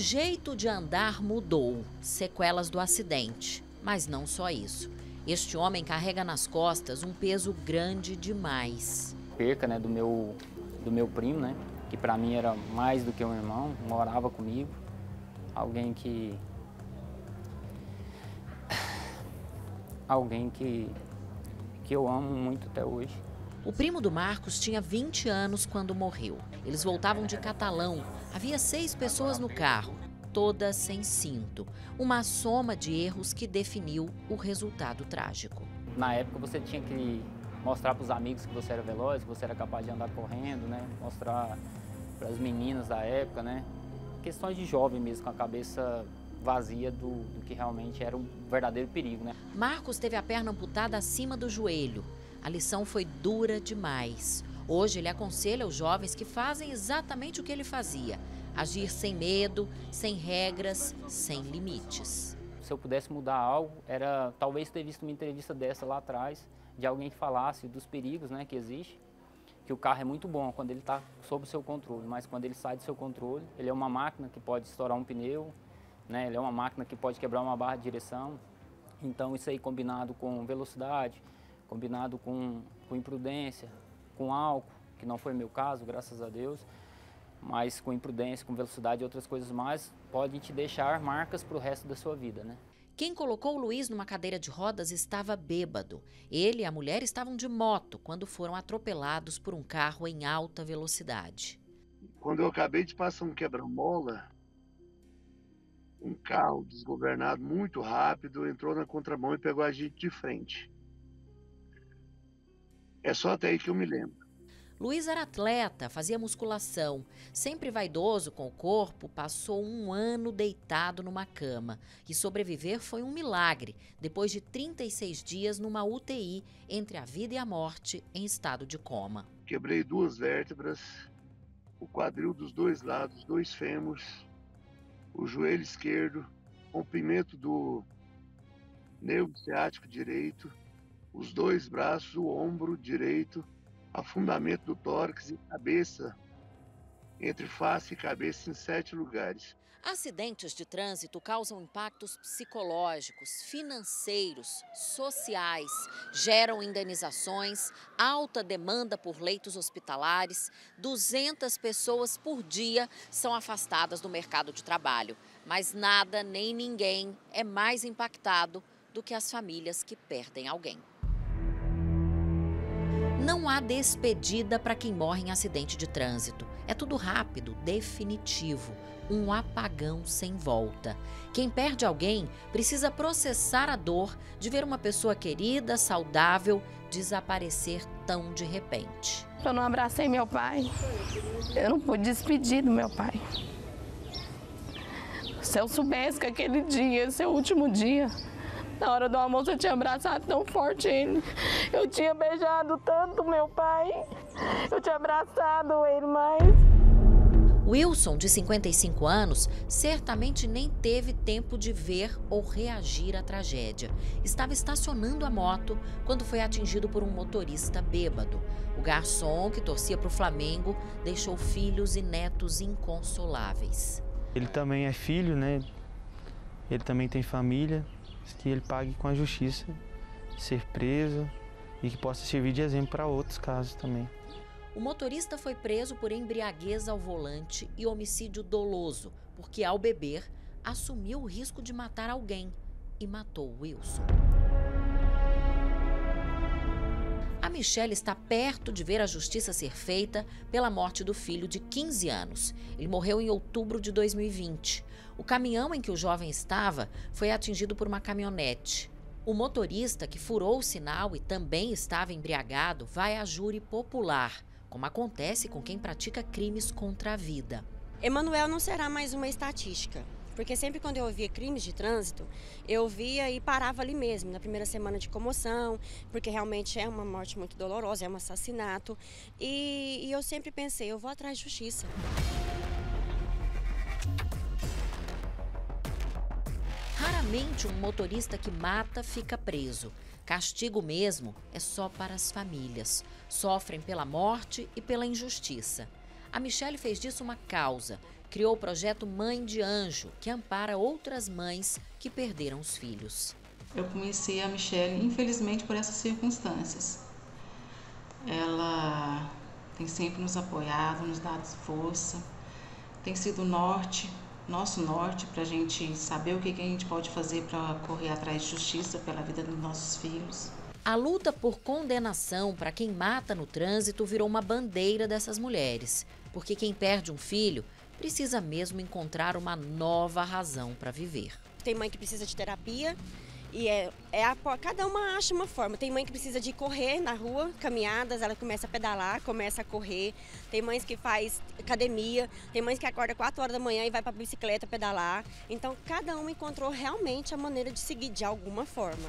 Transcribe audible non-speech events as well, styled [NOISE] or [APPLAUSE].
jeito de andar mudou, sequelas do acidente. Mas não só isso. Este homem carrega nas costas um peso grande demais. Perca, né, do meu do meu primo, né, que para mim era mais do que um irmão, morava comigo, alguém que [SIGHS] alguém que que eu amo muito até hoje. O primo do Marcos tinha 20 anos quando morreu. Eles voltavam de Catalão. Havia seis pessoas no carro, todas sem cinto. Uma soma de erros que definiu o resultado trágico. Na época você tinha que mostrar para os amigos que você era veloz, que você era capaz de andar correndo, né? Mostrar para as meninas da época, né? Questões de jovem mesmo, com a cabeça vazia do, do que realmente era um verdadeiro perigo, né? Marcos teve a perna amputada acima do joelho. A lição foi dura demais. Hoje ele aconselha os jovens que fazem exatamente o que ele fazia: agir sem medo, sem regras, sem limites. Se eu pudesse mudar algo, era talvez ter visto uma entrevista dessa lá atrás, de alguém que falasse dos perigos né, que existe. Que o carro é muito bom quando ele está sob o seu controle, mas quando ele sai do seu controle, ele é uma máquina que pode estourar um pneu, né, ele é uma máquina que pode quebrar uma barra de direção. Então, isso aí combinado com velocidade, combinado com, com imprudência, com álcool, que não foi meu caso, graças a Deus, mas com imprudência, com velocidade e outras coisas mais, pode te deixar marcas para o resto da sua vida, né? Quem colocou o Luiz numa cadeira de rodas estava bêbado. Ele e a mulher estavam de moto quando foram atropelados por um carro em alta velocidade. Quando eu acabei de passar um quebra-mola, um carro desgovernado muito rápido entrou na contramão e pegou a gente de frente. É só até aí que eu me lembro. Luiz era atleta, fazia musculação. Sempre vaidoso com o corpo, passou um ano deitado numa cama. E sobreviver foi um milagre, depois de 36 dias numa UTI entre a vida e a morte, em estado de coma. Quebrei duas vértebras, o quadril dos dois lados, dois fêmurs, o joelho esquerdo, rompimento do nervo ciático direito, os dois braços, o ombro direito, afundamento do tórax e cabeça, entre face e cabeça em sete lugares. Acidentes de trânsito causam impactos psicológicos, financeiros, sociais, geram indenizações, alta demanda por leitos hospitalares, 200 pessoas por dia são afastadas do mercado de trabalho. Mas nada nem ninguém é mais impactado do que as famílias que perdem alguém. Não há despedida para quem morre em acidente de trânsito. É tudo rápido, definitivo, um apagão sem volta. Quem perde alguém precisa processar a dor de ver uma pessoa querida, saudável, desaparecer tão de repente. Eu não abracei meu pai. Eu não pude despedir do meu pai. Se eu soubesse que aquele dia ia ser o último dia, na hora do almoço eu tinha abraçado tão forte ele. Eu tinha beijado tanto meu pai. Eu tinha abraçado ele mais. Wilson, de 55 anos, certamente nem teve tempo de ver ou reagir à tragédia. Estava estacionando a moto quando foi atingido por um motorista bêbado. O garçom, que torcia para o Flamengo, deixou filhos e netos inconsoláveis. Ele também é filho, né? Ele também tem família que ele pague com a justiça, ser preso e que possa servir de exemplo para outros casos também. O motorista foi preso por embriaguez ao volante e homicídio doloso, porque ao beber assumiu o risco de matar alguém e matou Wilson. Michelle está perto de ver a justiça ser feita pela morte do filho de 15 anos. Ele morreu em outubro de 2020. O caminhão em que o jovem estava foi atingido por uma caminhonete. O motorista, que furou o sinal e também estava embriagado, vai à júri popular, como acontece com quem pratica crimes contra a vida. Emanuel não será mais uma estatística. Porque sempre quando eu ouvia crimes de trânsito, eu via e parava ali mesmo, na primeira semana de comoção, porque realmente é uma morte muito dolorosa, é um assassinato. E, e eu sempre pensei, eu vou atrás de justiça. Raramente um motorista que mata fica preso. Castigo mesmo é só para as famílias. Sofrem pela morte e pela injustiça. A Michelle fez disso uma causa. Criou o projeto Mãe de Anjo, que ampara outras mães que perderam os filhos. Eu conheci a Michelle, infelizmente, por essas circunstâncias. Ela tem sempre nos apoiado, nos dado força, tem sido norte, nosso norte, para a gente saber o que, que a gente pode fazer para correr atrás de justiça pela vida dos nossos filhos. A luta por condenação para quem mata no trânsito virou uma bandeira dessas mulheres, porque quem perde um filho precisa mesmo encontrar uma nova razão para viver. Tem mãe que precisa de terapia e é, é a, cada uma acha uma forma. Tem mãe que precisa de correr na rua, caminhadas, ela começa a pedalar, começa a correr. Tem mães que faz academia, tem mães que acorda 4 horas da manhã e vai para bicicleta pedalar. Então cada uma encontrou realmente a maneira de seguir de alguma forma.